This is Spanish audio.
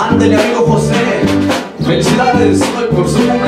Ándale amigo José, felicidades hoy por su cumpleaños.